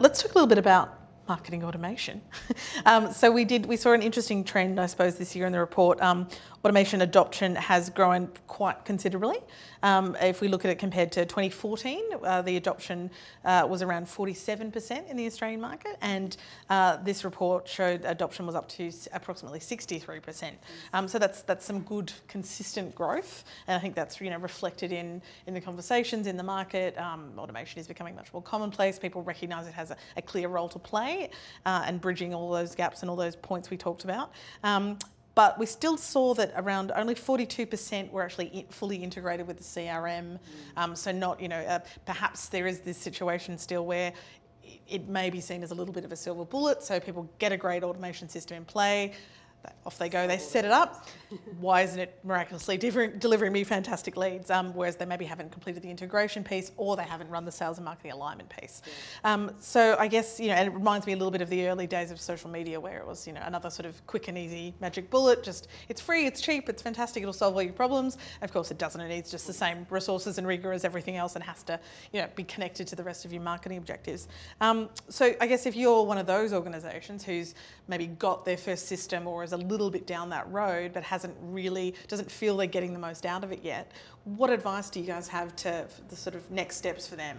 Let's talk a little bit about marketing automation. um, so we did we saw an interesting trend, I suppose, this year in the report. Um, automation adoption has grown quite considerably. Um, if we look at it compared to 2014, uh, the adoption uh, was around 47% in the Australian market, and uh, this report showed adoption was up to approximately 63%. Um, so that's that's some good consistent growth, and I think that's you know reflected in in the conversations in the market. Um, automation is becoming much more commonplace. People recognise it has a, a, clear role to play, uh, and bridging all those gaps and all those points we talked about. Um, but we still saw that around only 42% were actually fully integrated with the CRM. Mm. Um, so not, you know, uh, perhaps there is this situation still where it may be seen as a little bit of a silver bullet. So people get a great automation system in play, off they go, they set it up. Why isn't it miraculously delivering me fantastic leads? Um, whereas they maybe haven't completed the integration piece or they haven't run the sales and marketing alignment piece. Yeah. Um, so I guess, you know, and it reminds me a little bit of the early days of social media where it was, you know, another sort of quick and easy magic bullet, just it's free, it's cheap, it's fantastic, it'll solve all your problems. Of course it doesn't, it needs just the same resources and rigor as everything else and has to, you know, be connected to the rest of your marketing objectives. Um, so I guess if you're one of those organisations who's maybe got their first system or is a little bit down that road but hasn't really, doesn't feel they're getting the most out of it yet, what advice do you guys have to the sort of next steps for them?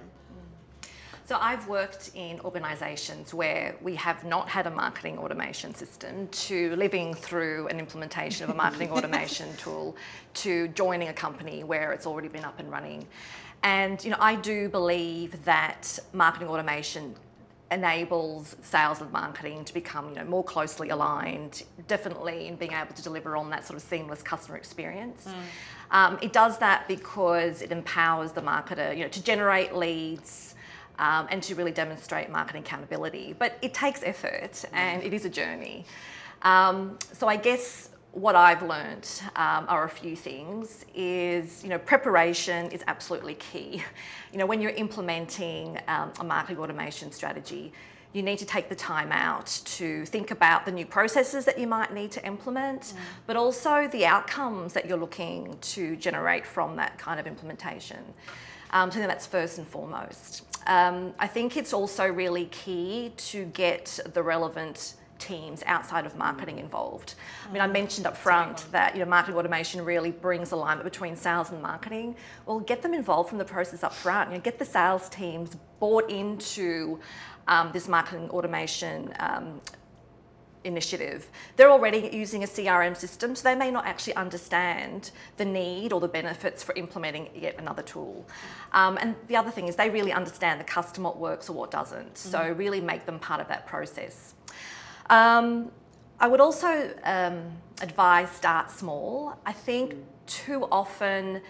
So I've worked in organisations where we have not had a marketing automation system to living through an implementation of a marketing automation tool to joining a company where it's already been up and running. And you know, I do believe that marketing automation enables sales and marketing to become you know, more closely aligned, definitely in being able to deliver on that sort of seamless customer experience. Mm. Um, it does that because it empowers the marketer you know, to generate leads um, and to really demonstrate marketing accountability. But it takes effort and it is a journey. Um, so I guess what I've learned um, are a few things is, you know, preparation is absolutely key. You know, when you're implementing um, a marketing automation strategy, you need to take the time out to think about the new processes that you might need to implement, mm. but also the outcomes that you're looking to generate from that kind of implementation. Um, so that's first and foremost. Um, I think it's also really key to get the relevant teams outside of marketing involved. I mean, I mentioned up front that you know marketing automation really brings alignment between sales and marketing. Well, get them involved from the process up front. You know, get the sales teams bought into um, this marketing automation um, initiative. They're already using a CRM system, so they may not actually understand the need or the benefits for implementing yet another tool. Um, and the other thing is they really understand the customer what works or what doesn't. Mm -hmm. So really make them part of that process. Um, I would also um, advise start small. I think too often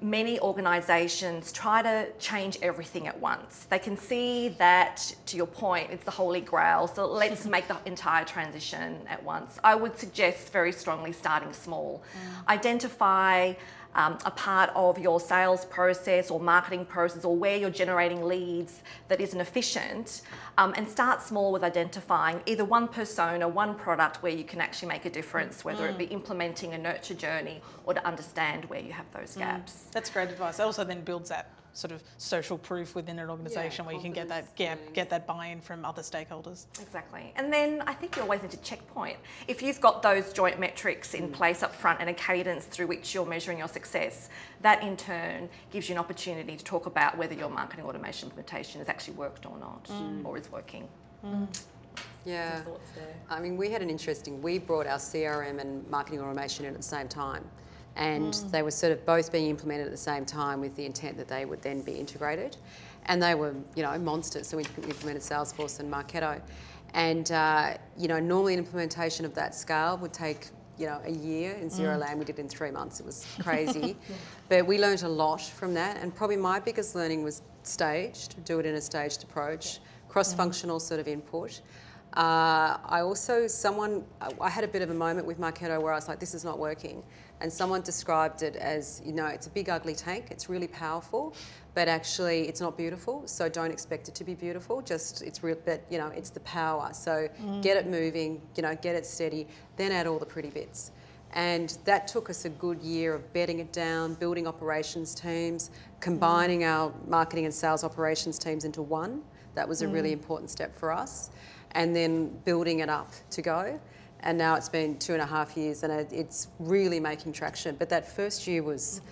many organisations try to change everything at once. They can see that, to your point, it's the holy grail, so let's make the entire transition at once. I would suggest very strongly starting small. Mm. Identify um, a part of your sales process or marketing process or where you're generating leads that isn't efficient um, and start small with identifying either one persona, one product where you can actually make a difference, whether mm. it be implementing a nurture journey or to understand where you have those mm. gaps. Mm. That's great advice. It also then builds that sort of social proof within an organisation yeah, where you can get that get, get that buy-in from other stakeholders. Exactly. And then I think you always need to checkpoint. If you've got those joint metrics in mm. place up front and a cadence through which you're measuring your success, that in turn gives you an opportunity to talk about whether your marketing automation implementation has actually worked or not, mm. or is working. Mm. Yeah, I mean, we had an interesting, we brought our CRM and marketing automation in at the same time and mm. they were sort of both being implemented at the same time with the intent that they would then be integrated. And they were, you know, monsters. So we implemented Salesforce and Marketo. And, uh, you know, normally an implementation of that scale would take, you know, a year. In Xero mm. Land, we did it in three months. It was crazy. but we learned a lot from that. And probably my biggest learning was staged, do it in a staged approach, cross-functional sort of input. Uh, I also, someone, I had a bit of a moment with Marketo where I was like, this is not working. And someone described it as, you know, it's a big ugly tank, it's really powerful, but actually it's not beautiful, so don't expect it to be beautiful, just it's real, but you know, it's the power. So mm. get it moving, you know, get it steady, then add all the pretty bits. And that took us a good year of bedding it down, building operations teams, combining mm. our marketing and sales operations teams into one That was a really important step for us. And then building it up to go. And now it's been two and a half years and it's really making traction. But that first year was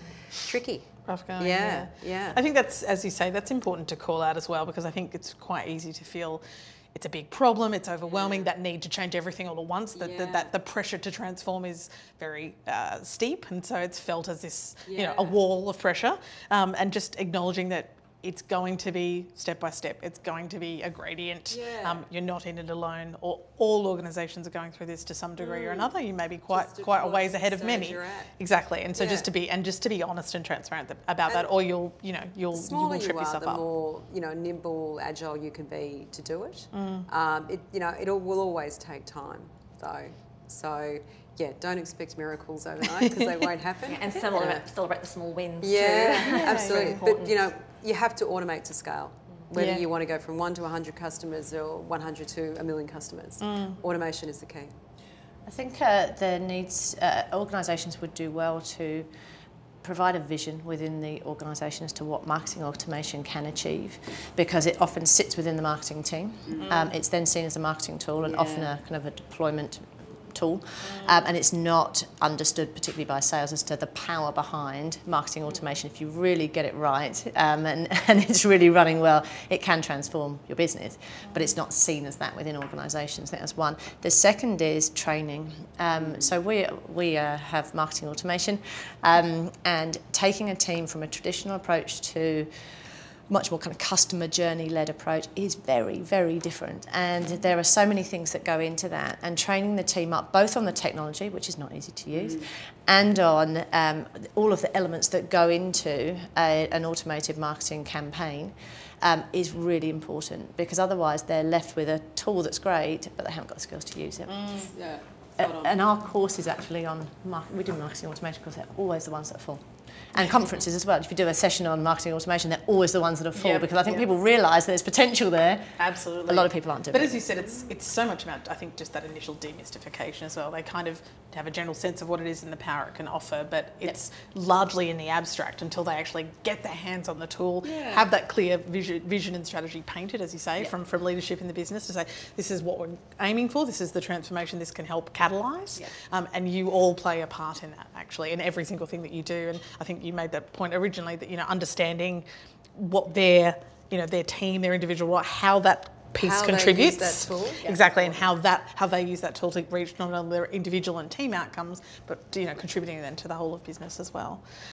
tricky. Rough going, Yeah, yeah. I think that's, as you say, that's important to call out as well because I think it's quite easy to feel it's a big problem, it's overwhelming, that need to change everything all at once, that, Yeah. that the pressure to transform is very uh, steep, and so it's felt as this, you know, a wall of pressure, um, and just acknowledging that it's going to be step by step. It's going to be a gradient. Yeah. Um, you're not in it alone. Or all organisations are going through this to some degree or another. You may be quite quite a ways ahead of many. Exactly. And so just to be and just to be honest and transparent th- about that, or you'll you know you'll The you smaller will you, trip are, yourself the up. more you know nimble, agile you can be to do it. Mm. Um, it you know it will always take time though. So yeah, don't expect miracles overnight because they won't happen. And celebrate, celebrate the small wins Yeah, too. absolutely. But you know, you have to automate to scale. Whether Yeah. you want to go from one to 100 customers or 100 to a million customers, Mm. automation is the key. I think uh, there needs uh, organisations would do well to provide a vision within the organisation as to what marketing automation can achieve, because it often sits within the marketing team. Um, it's then seen as a marketing tool and often a kind of a deployment tool, um, and it's not understood particularly by sales as to the power behind marketing automation. If you really get it right um, and, and it's really running well, it can transform your business, but it's not seen as that within organisations. That's one. The second is training. Um, so we we uh, have marketing automation, um, and taking a team from a traditional approach to much more kind of customer journey led approach is very, very different. And there are so many things that go into that. And training the team up, both on the technology, which is not easy to use, and on um, all of the elements that go into a, an automated marketing campaign. Um, is really important because otherwise they're left with a tool that's great, but they haven't got the skills to use it. Yeah. Uh, and our course is actually on we do marketing automation because they're always the ones that full. And conferences as well. If you do a session on marketing automation, they're always the ones that are full Yep, because I think yep. people realise there's potential there. Absolutely. A lot of people aren't doing But it. as you said, it's it's so much about I think just that initial demystification as well. They kind of have a general sense of what it is and the power it can offer, but it's largely in the abstract until they actually get their hands on the tool, Yeah. have that clear vision, vision and strategy painted, as you say, from from leadership in the business to say this is what we're aiming for, this is the transformation this can help catalyse, Yeah. um, and you all play a part in that actually in every single thing that you do. And I think you made that point originally that you know understanding what their you know their team, their individual, how that piece How contributes. Yeah. exactly, and how that how they use that tool to reach not only their individual and team outcomes, but you know contributing then to the whole of business as well.